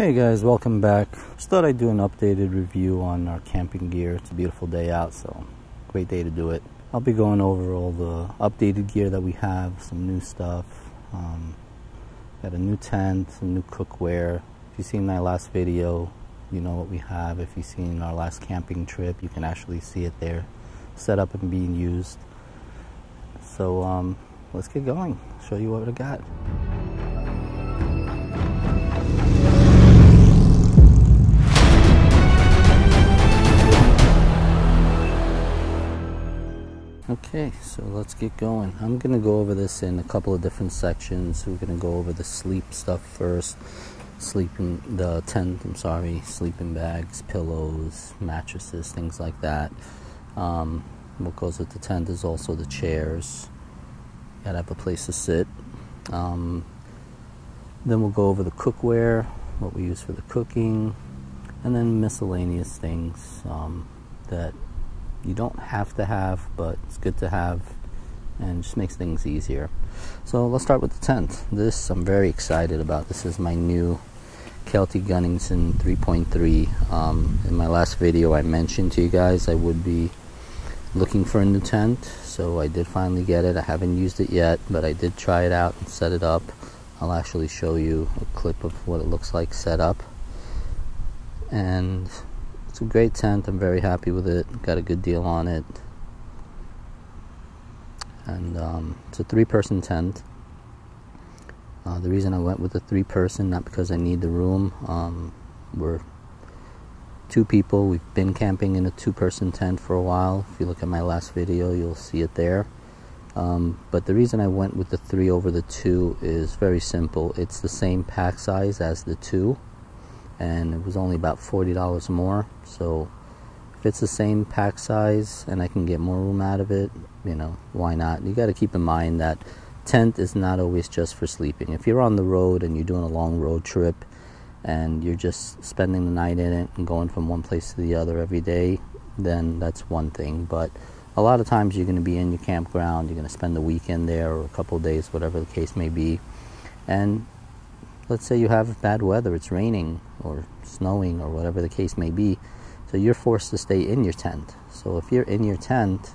Hey guys, welcome back. Just thought I'd do an updated review on our camping gear. It's a beautiful day out, so great day to do it. I'll be going over all the updated gear that we have, some new stuff. Um, got a new tent, some new cookware. If you've seen my last video, you know what we have. If you've seen our last camping trip, you can actually see it there, set up and being used. So um, let's get going. Show you what I got. Okay, so let's get going. I'm going to go over this in a couple of different sections. We're going to go over the sleep stuff first. Sleeping, the tent, I'm sorry, sleeping bags, pillows, mattresses, things like that. Um, what goes with the tent is also the chairs. You Gotta have a place to sit. Um, then we'll go over the cookware, what we use for the cooking, and then miscellaneous things um, that you don't have to have, but it's good to have and just makes things easier. So let's start with the tent. This I'm very excited about. This is my new Kelty Gunnison 3.3. Um, in my last video, I mentioned to you guys I would be looking for a new tent, so I did finally get it. I haven't used it yet, but I did try it out and set it up. I'll actually show you a clip of what it looks like set up. And it's a great tent. I'm very happy with it. Got a good deal on it. And um, it's a three person tent. Uh, the reason I went with a three person, not because I need the room. Um, we're two people. We've been camping in a two person tent for a while. If you look at my last video, you'll see it there. Um, but the reason I went with the three over the two is very simple. It's the same pack size as the two and it was only about $40 more. So if it's the same pack size and I can get more room out of it, you know, why not? You got to keep in mind that tent is not always just for sleeping. If you're on the road and you're doing a long road trip and you're just spending the night in it and going from one place to the other every day, then that's one thing. But a lot of times you're going to be in your campground, you're going to spend the weekend there or a couple days, whatever the case may be. And let's say you have bad weather, it's raining or snowing or whatever the case may be, so you're forced to stay in your tent. So if you're in your tent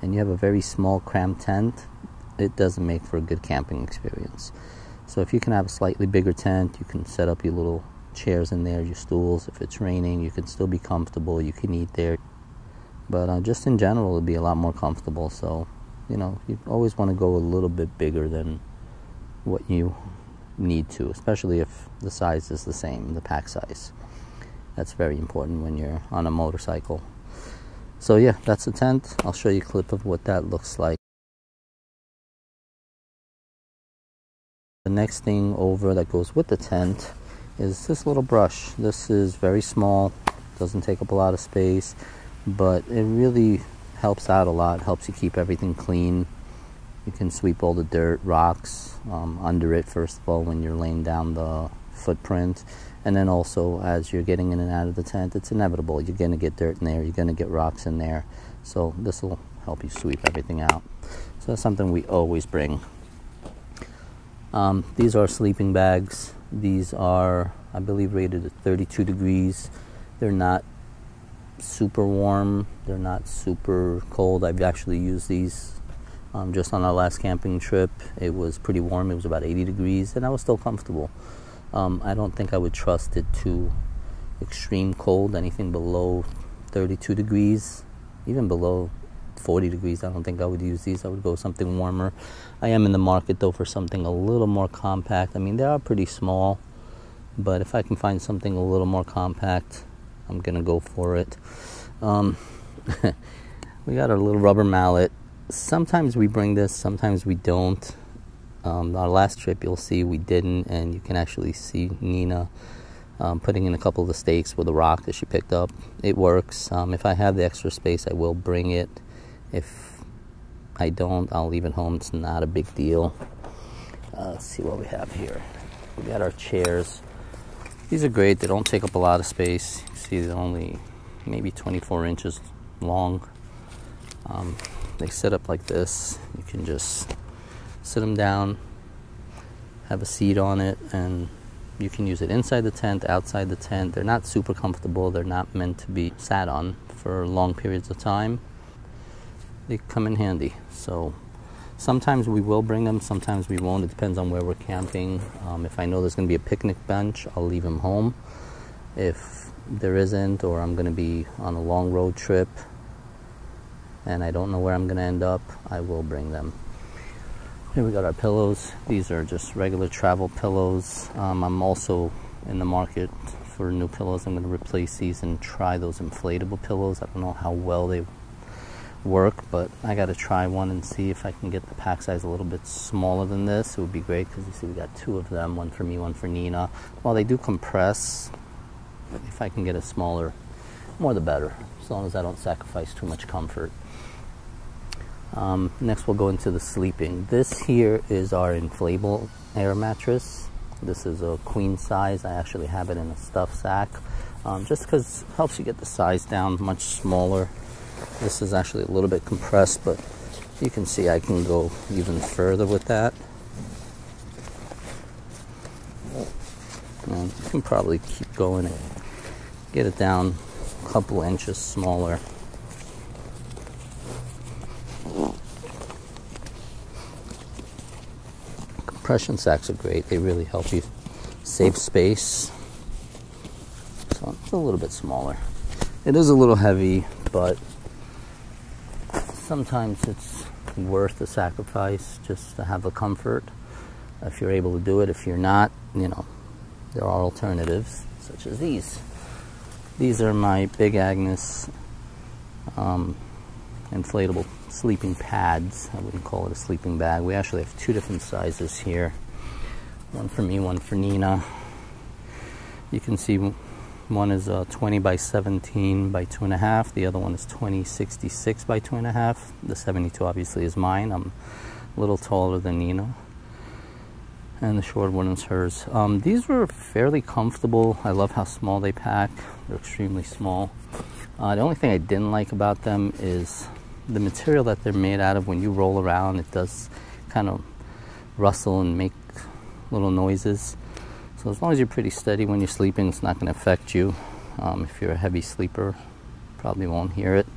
and you have a very small cramped tent, it doesn't make for a good camping experience. So if you can have a slightly bigger tent, you can set up your little chairs in there, your stools. If it's raining, you can still be comfortable. You can eat there. But uh, just in general, it'd be a lot more comfortable. So, you know, you always want to go a little bit bigger than what you need to, especially if the size is the same, the pack size. That's very important when you're on a motorcycle. So yeah, that's the tent. I'll show you a clip of what that looks like. The next thing over that goes with the tent is this little brush. This is very small, doesn't take up a lot of space, but it really helps out a lot, helps you keep everything clean you can sweep all the dirt, rocks um, under it first of all when you're laying down the footprint, and then also as you're getting in and out of the tent, it's inevitable. You're going to get dirt in there, you're going to get rocks in there, so this will help you sweep everything out. So that's something we always bring. Um, these are sleeping bags. These are, I believe, rated at 32 degrees. They're not super warm. They're not super cold. I've actually used these um, just on our last camping trip, it was pretty warm. It was about 80 degrees, and I was still comfortable. Um, I don't think I would trust it to extreme cold, anything below 32 degrees, even below 40 degrees. I don't think I would use these. I would go something warmer. I am in the market though for something a little more compact. I mean, they are pretty small, but if I can find something a little more compact, I'm gonna go for it. Um, we got our little rubber mallet sometimes we bring this, sometimes we don't. Um, our last trip, you'll see we didn't, and you can actually see Nina um, putting in a couple of the stakes with a rock that she picked up. It works. Um, if I have the extra space, I will bring it. If I don't, I'll leave it home. It's not a big deal. Uh, let's see what we have here. We got our chairs. These are great. They don't take up a lot of space. You see, they're only maybe 24 inches long. Um, they set up like this. You can just sit them down, have a seat on it, and you can use it inside the tent, outside the tent. They're not super comfortable. They're not meant to be sat on for long periods of time. They come in handy. So sometimes we will bring them, sometimes we won't. It depends on where we're camping. Um, if I know there's going to be a picnic bench, I'll leave them home. If there isn't, or I'm going to be on a long road trip and I don't know where I'm going to end up, I will bring them. Here we got our pillows. These are just regular travel pillows. Um, I'm also in the market for new pillows. I'm going to replace these and try those inflatable pillows. I don't know how well they work, but I got to try one and see if I can get the pack size a little bit smaller than this. It would be great because you see we got two of them, one for me, one for Nina. While they do compress, if I can get a smaller, more the better, as long as I don't sacrifice too much comfort. Um, next, we'll go into the sleeping. This here is our inflatable air mattress. This is a queen size. I actually have it in a stuff sack, um, just because it helps you get the size down much smaller. This is actually a little bit compressed, but you can see I can go even further with that. And you can probably keep going and get it down couple inches smaller. compression sacks are great. They really help you save space. So it's a little bit smaller. It is a little heavy, but sometimes it's worth the sacrifice just to have the comfort. If you're able to do it, if you're not, you know, there are alternatives such as these. These are my Big Agnes um, inflatable sleeping pads. I wouldn't call it a sleeping bag. We actually have two different sizes here. One for me, one for Nina. You can see one is uh, 20 by 17 by 2.5. The other one is 2066 by 2.5. The 72 obviously is mine. I'm a little taller than Nina. And the short one is hers. Um, these were fairly comfortable. I love how small they pack. They're extremely small. Uh, the only thing I didn't like about them is the material that they're made out of, when you roll around, it does kind of rustle and make little noises. So as long as you're pretty steady when you're sleeping, it's not going to affect you. Um, if you're a heavy sleeper, probably won't hear it.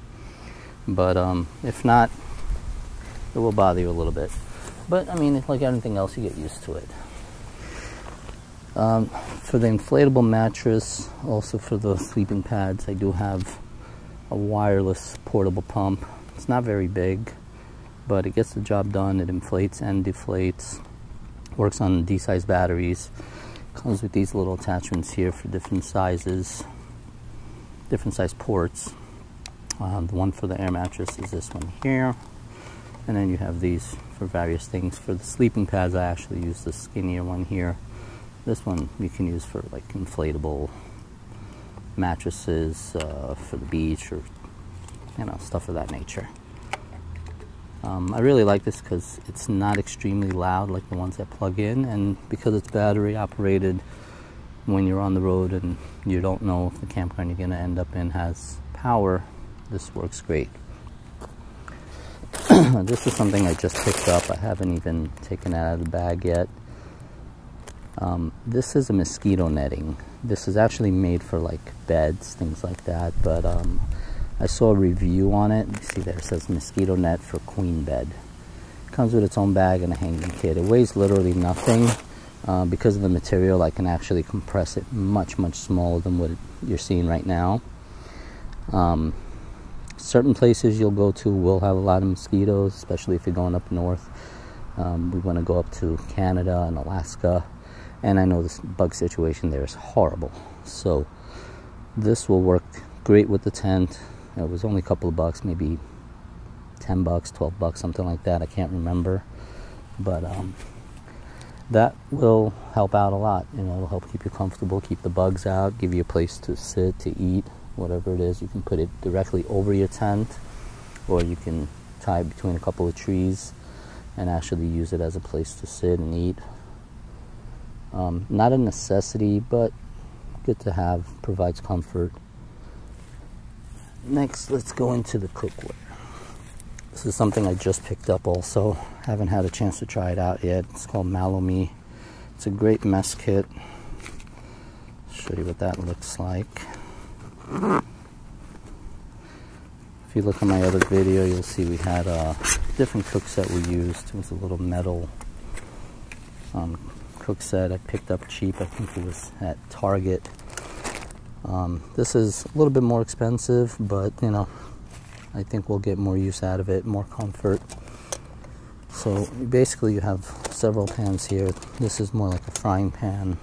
But um, if not, it will bother you a little bit. But I mean, like anything else, you get used to it. Um, for the inflatable mattress, also for the sleeping pads, I do have a wireless portable pump it's not very big, but it gets the job done. It inflates and deflates. Works on D-size batteries. Comes with these little attachments here for different sizes, different size ports. Uh, the one for the air mattress is this one here. And then you have these for various things. For the sleeping pads, I actually use the skinnier one here. This one you can use for like inflatable mattresses uh, for the beach or you know, stuff of that nature. Um, I really like this because it's not extremely loud like the ones that plug in, and because it's battery operated, when you're on the road and you don't know if the campground you're going to end up in has power, this works great. this is something I just picked up. I haven't even taken it out of the bag yet. Um, this is a mosquito netting. This is actually made for like beds, things like that, but um, I saw a review on it. You see there it says mosquito net for queen bed. Comes with its own bag and a hanging kit. It weighs literally nothing. Uh, because of the material, I can actually compress it much, much smaller than what you're seeing right now. Um, certain places you'll go to will have a lot of mosquitoes, especially if you're going up north. Um, we want to go up to Canada and Alaska, and I know this bug situation there is horrible. So this will work great with the tent. It was only a couple of bucks, maybe 10 bucks, 12 bucks, something like that. I can't remember. But um, that will help out a lot. You know, it'll help keep you comfortable, keep the bugs out, give you a place to sit, to eat, whatever it is. You can put it directly over your tent, or you can tie it between a couple of trees and actually use it as a place to sit and eat. Um, not a necessity, but good to have, provides comfort. Next, let's go into the cookware. This is something I just picked up also. Haven't had a chance to try it out yet. It's called MalloMe. It's a great mess kit. show you what that looks like. If you look at my other video, you'll see we had a different cook set we used. It was a little metal um, cook set I picked up cheap. I think it was at Target. Um, this is a little bit more expensive, but you know, I think we'll get more use out of it, more comfort. So basically you have several pans here. This is more like a frying pan.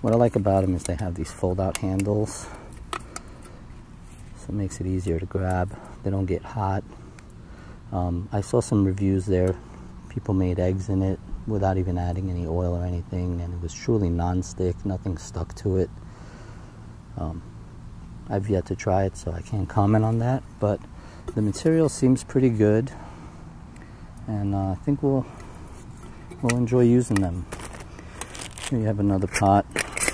What I like about them is they have these fold out handles. So it makes it easier to grab. They don't get hot. Um, I saw some reviews there. People made eggs in it without even adding any oil or anything and it was truly non-stick. Nothing stuck to it. Um, I've yet to try it so I can't comment on that but the material seems pretty good and uh, I think we'll we'll enjoy using them. Here you have another pot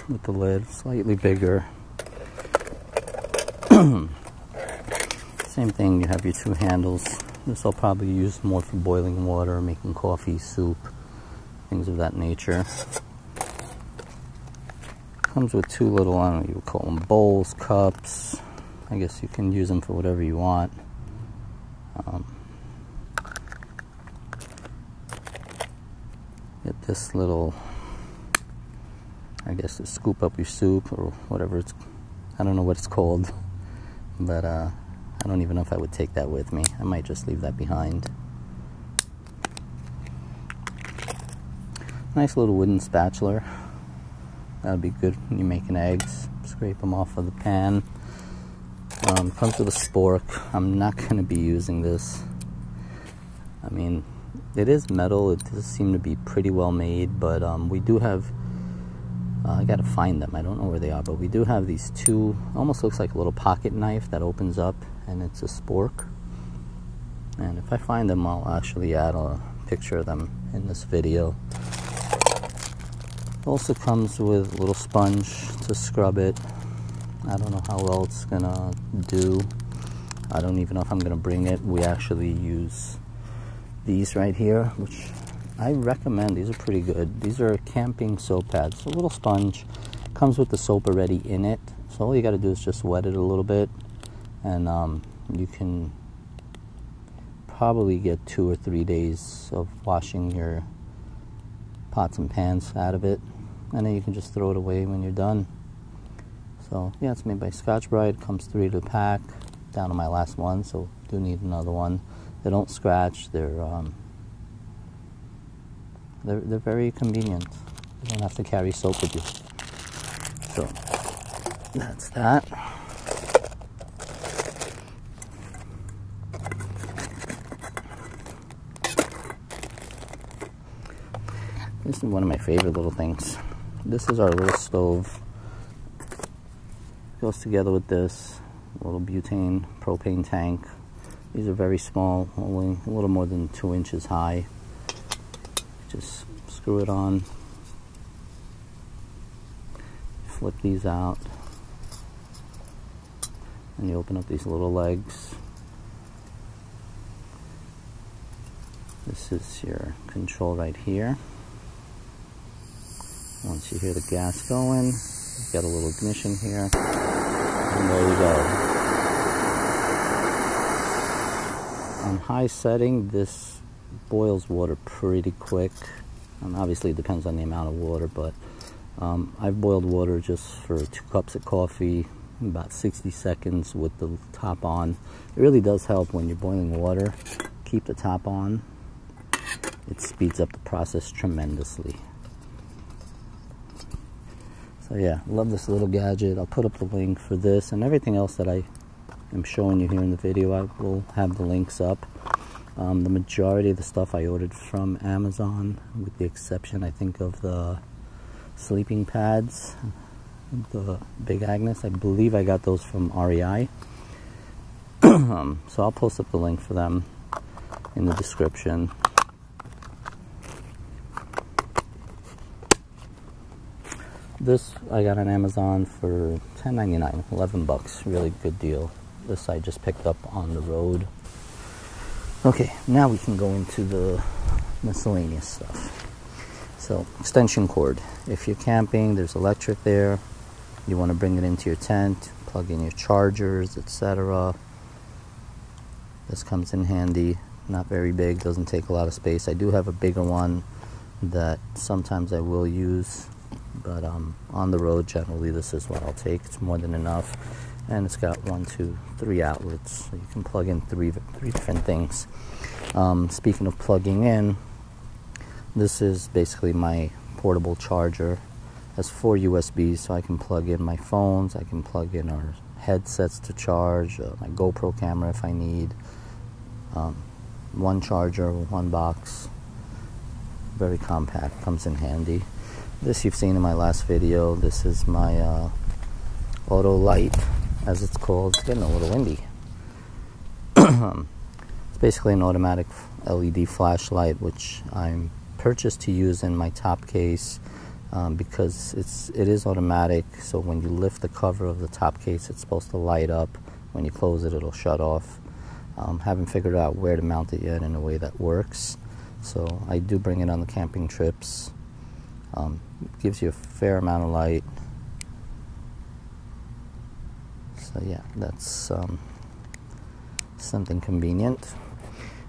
with the lid slightly bigger. Same thing, you have your two handles. This I'll probably use more for boiling water, making coffee, soup, things of that nature. Comes with two little, I don't know, you would call them bowls, cups. I guess you can use them for whatever you want. Um, get this little, I guess to scoop up your soup or whatever it's, I don't know what it's called, but uh, I don't even know if I would take that with me. I might just leave that behind. Nice little wooden spatula. That would be good when you're making eggs. Scrape them off of the pan. Um, comes with a spork. I'm not going to be using this. I mean, it is metal. It does seem to be pretty well made, but um, we do have. Uh, I got to find them. I don't know where they are, but we do have these two. Almost looks like a little pocket knife that opens up, and it's a spork. And if I find them, I'll actually add a picture of them in this video. it Also comes with a little sponge to scrub it. I don't know how well it's gonna do. I don't even know if I'm gonna bring it. We actually use these right here, which I recommend. These are pretty good. These are camping soap pads. A little sponge. Comes with the soap already in it. So all you gotta do is just wet it a little bit and um, you can probably get two or three days of washing your pots and pans out of it. And then you can just throw it away when you're done. So yeah it's made by Scotch-Brite comes three to pack. Down to my last one so do need another one. They don't scratch. They're um, they're, they're very convenient. You don't have to carry soap with you. So that's that This is one of my favorite little things. This is our little stove. Goes together with this little butane propane tank. These are very small, only a little more than two inches high. Just screw it on. Flip these out. And you open up these little legs. This is your control right here. Once you hear the gas going, got a little ignition here, and there you go. On high setting, this boils water pretty quick. And obviously, it depends on the amount of water, but um, I've boiled water just for two cups of coffee, in about 60 seconds with the top on. It really does help when you're boiling water. Keep the top on. It speeds up the process tremendously. So yeah, love this little gadget. I'll put up the link for this and everything else that I am showing you here in the video. I will have the links up. Um, the majority of the stuff I ordered from Amazon, with the exception, I think, of the sleeping pads, the Big Agnes. I believe I got those from REI. um, so I'll post up the link for them in the description. This I got on Amazon for $10.99, 11 bucks. Really good deal. This I just picked up on the road. Okay, now we can go into the miscellaneous stuff. So, extension cord. If you're camping, there's electric there. you want to bring it into your tent, plug in your chargers, etc. This comes in handy. Not very big, doesn't take a lot of space. I do have a bigger one that sometimes I will use, but um, on the road, generally, this is what I'll take. It's more than enough. And it's got one, two, three outlets. So you can plug in three, three different things. Um, speaking of plugging in, this is basically my portable charger. It has four USBs, so I can plug in my phones, I can plug in our headsets to charge, uh, my GoPro camera if I need. Um, one charger, one box, very compact, comes in handy. This you've seen in my last video. This is my uh, auto light, as it's called. It's getting a little windy. it's basically an automatic LED flashlight, which I'm purchased to use in my top case um, because it's it is automatic. So when you lift the cover of the top case, it's supposed to light up. When you close it, it'll shut off. Um, haven't figured out where to mount it yet in a way that works. So I do bring it on the camping trips. Um, gives you a fair amount of light. So yeah, that's um, something convenient.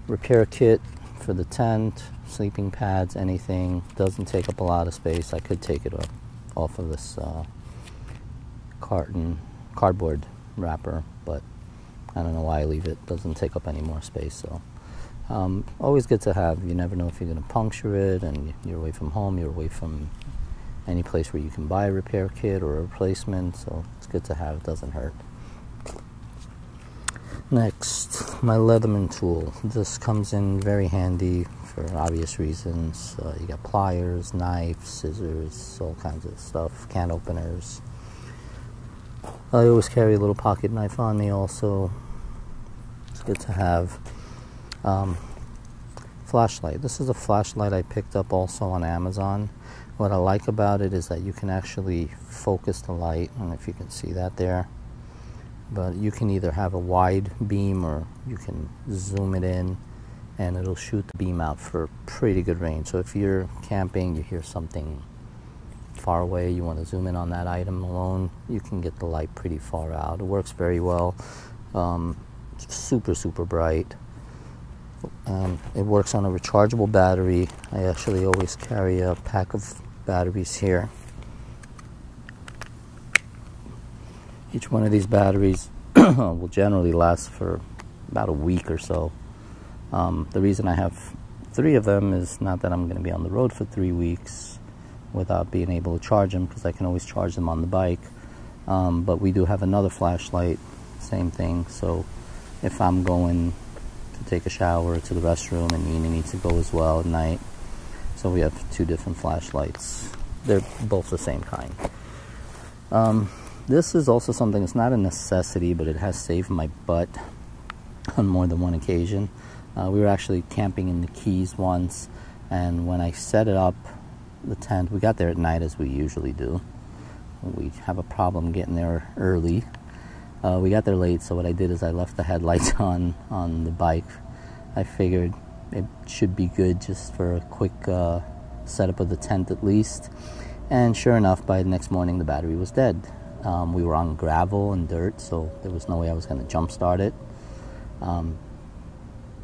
Repair kit for the tent, sleeping pads, anything. Doesn't take up a lot of space. I could take it off of this uh, carton, cardboard wrapper, but I don't know why I leave it. Doesn't take up any more space, so. Um, always good to have. You never know if you're going to puncture it, and you're away from home, you're away from any place where you can buy a repair kit or a replacement, so it's good to have. It doesn't hurt. Next, my Leatherman tool. This comes in very handy for obvious reasons. Uh, you got pliers, knives, scissors, all kinds of stuff, can openers. I always carry a little pocket knife on me also. It's good to have. Um, flashlight. This is a flashlight I picked up also on Amazon. What I like about it is that you can actually focus the light. I don't know if you can see that there. But you can either have a wide beam or you can zoom it in and it'll shoot the beam out for pretty good range. So if you're camping, you hear something far away, you want to zoom in on that item alone, you can get the light pretty far out. It works very well. Um, super, super bright. Um, it works on a rechargeable battery. I actually always carry a pack of batteries here. Each one of these batteries will generally last for about a week or so. Um, the reason I have three of them is not that I'm going to be on the road for three weeks without being able to charge them because I can always charge them on the bike. Um, but we do have another flashlight, same thing. So if I'm going to take a shower to the restroom, and Nina needs to go as well at night. So we have two different flashlights. They're both the same kind. Um, this is also something, it's not a necessity, but it has saved my butt on more than one occasion. Uh, we were actually camping in the Keys once, and when I set it up, the tent, we got there at night as we usually do. We have a problem getting there early uh, we got there late, so what I did is I left the headlights on on the bike. I figured it should be good just for a quick uh, setup of the tent at least. And sure enough, by the next morning, the battery was dead. Um, we were on gravel and dirt, so there was no way I was going to jump start it. Um,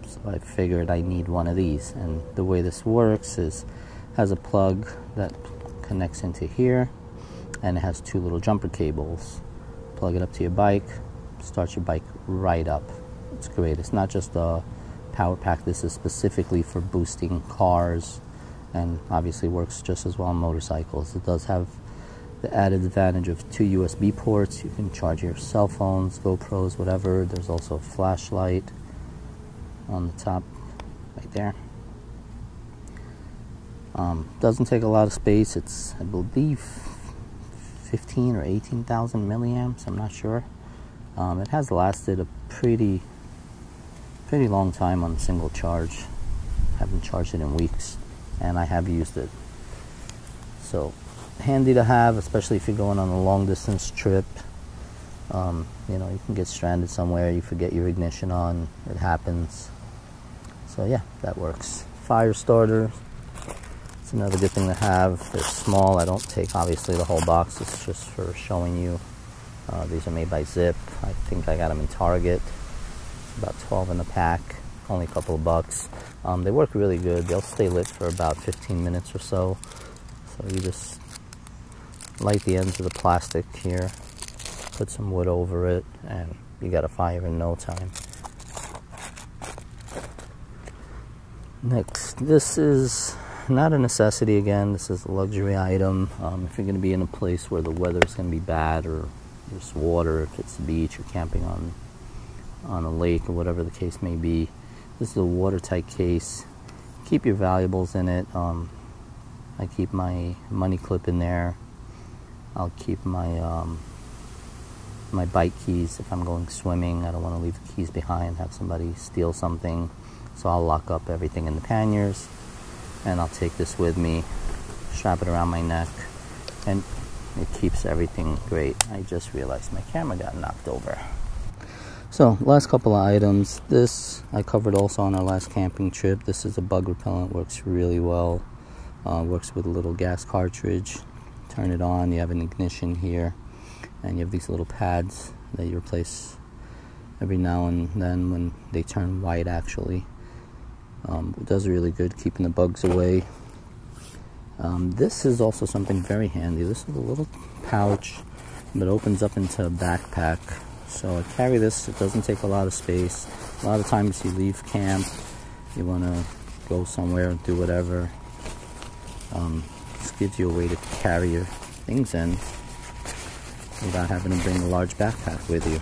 so I figured I need one of these. And the way this works is has a plug that connects into here, and it has two little jumper cables plug it up to your bike, start your bike right up. It's great. It's not just a power pack. This is specifically for boosting cars and obviously works just as well on motorcycles. It does have the added advantage of two USB ports. You can charge your cell phones, GoPros, whatever. There's also a flashlight on the top right there. Um, doesn't take a lot of space. It's, I believe, 15 or 18,000 milliamps. I'm not sure. Um, it has lasted a pretty, pretty long time on single charge. I Haven't charged it in weeks, and I have used it. So handy to have, especially if you're going on a long distance trip. Um, you know, you can get stranded somewhere, you forget your ignition on, it happens. So yeah, that works. Fire starter, It's another good thing to have. They're small. I don't take obviously the whole box. It's just for showing you. Uh, these are made by Zip. I think I got them in Target. It's about 12 in a pack. Only a couple of bucks. Um, they work really good. They'll stay lit for about 15 minutes or so. So you just light the ends of the plastic here, put some wood over it, and you got a fire in no time. Next, this is not a necessity again. This is a luxury item. Um, if you're going to be in a place where the weather is going to be bad or there's water, if it's the beach or camping on on a lake or whatever the case may be, this is a watertight case. Keep your valuables in it. Um, I keep my money clip in there. I'll keep my um, my bike keys if I'm going swimming. I don't want to leave the keys behind, have somebody steal something. So I'll lock up everything in the panniers and I'll take this with me, strap it around my neck, and it keeps everything great. I just realized my camera got knocked over. So, last couple of items. This I covered also on our last camping trip. This is a bug repellent, works really well. Uh, works with a little gas cartridge. Turn it on, you have an ignition here, and you have these little pads that you replace every now and then when they turn white actually. Um, it does really good keeping the bugs away. Um, this is also something very handy. This is a little pouch that opens up into a backpack. So I carry this. It doesn't take a lot of space. A lot of times you leave camp, you want to go somewhere and do whatever. Um, this gives you a way to carry your things in without having to bring a large backpack with you.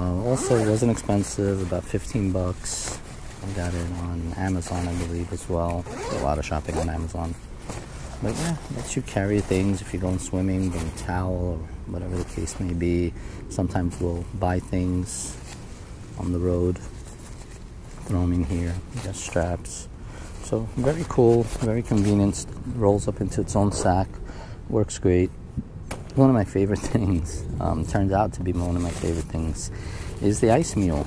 Uh, also, it wasn't expensive, about 15 bucks. I got it on Amazon, I believe, as well. A lot of shopping on Amazon. But yeah, lets you carry things if you're going swimming, bring a towel or whatever the case may be. Sometimes we'll buy things on the road, throw them in here. You got straps. So very cool, very convenient. Rolls up into its own sack. Works great one of my favorite things, um, turns out to be one of my favorite things, is the ice mule.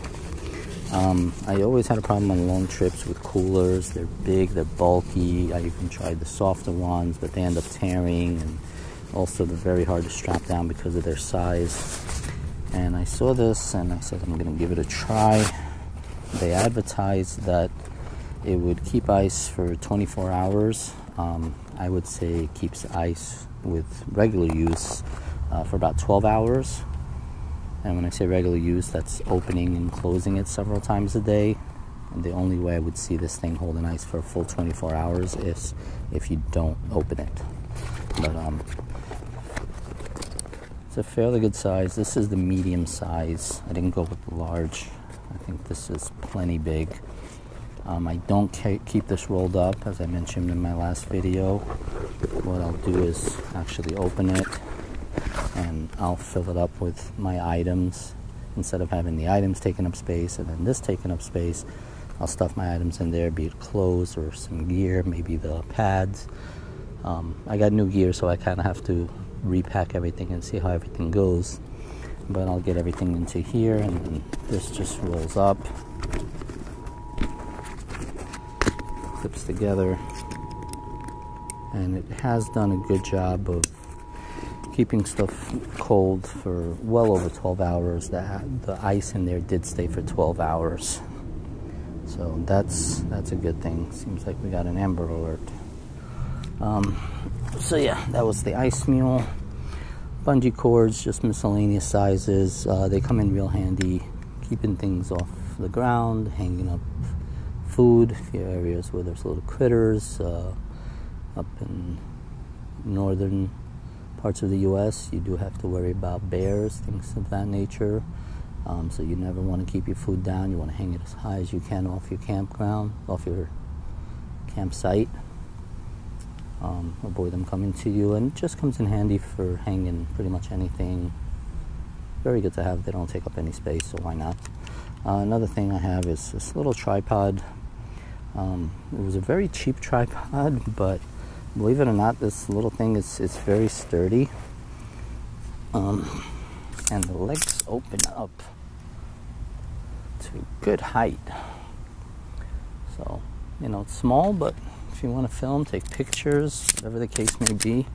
Um, I always had a problem on long trips with coolers. They're big, they're bulky. I even tried the softer ones, but they end up tearing, and also they're very hard to strap down because of their size. And I saw this and I said, I'm going to give it a try. They advertised that it would keep ice for 24 hours. Um, I would say it keeps ice with regular use uh, for about 12 hours. And when I say regular use, that's opening and closing it several times a day. And the only way I would see this thing holding ice for a full 24 hours is if you don't open it. But um, it's a fairly good size. This is the medium size. I didn't go with the large. I think this is plenty big. Um, I don't keep this rolled up, as I mentioned in my last video. What I'll do is actually open it and I'll fill it up with my items. Instead of having the items taking up space and then this taking up space, I'll stuff my items in there, be it clothes or some gear, maybe the pads. Um, I got new gear, so I kind of have to repack everything and see how everything goes. But I'll get everything into here, and this just rolls up. Clips together and it has done a good job of keeping stuff cold for well over 12 hours. The, the ice in there did stay for 12 hours. So that's that's a good thing. Seems like we got an amber alert. Um, so yeah that was the ice mule. Bungee cords just miscellaneous sizes. Uh, they come in real handy keeping things off the ground hanging up food, few areas where there's little critters. Uh, up in northern parts of the U.S., you do have to worry about bears, things of that nature. Um, so you never want to keep your food down. You want to hang it as high as you can off your campground, off your campsite. Um, avoid them coming to you, and it just comes in handy for hanging pretty much anything. Very good to have. They don't take up any space, so why not? Uh, another thing I have is this little tripod um, it was a very cheap tripod, but believe it or not, this little thing is, is very sturdy. Um, and the legs open up to good height. So you know, it's small, but if you want to film, take pictures, whatever the case may be,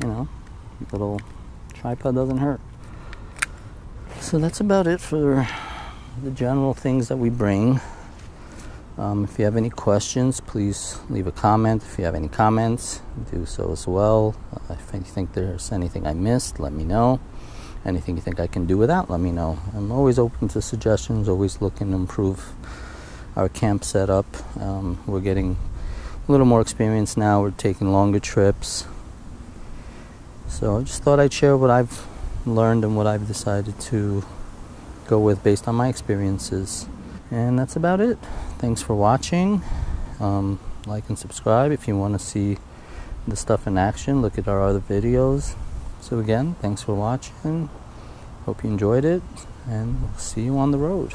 you know, little tripod doesn't hurt. So that's about it for the general things that we bring. Um, if you have any questions, please leave a comment. If you have any comments, do so as well. Uh, if you think there's anything I missed, let me know. Anything you think I can do without, let me know. I'm always open to suggestions, always looking to improve our camp setup. Um, we're getting a little more experience now. We're taking longer trips. So I just thought I'd share what I've learned and what I've decided to go with based on my experiences. And that's about it. Thanks for watching. Um, like and subscribe if you want to see the stuff in action. Look at our other videos. So, again, thanks for watching. Hope you enjoyed it, and we'll see you on the road.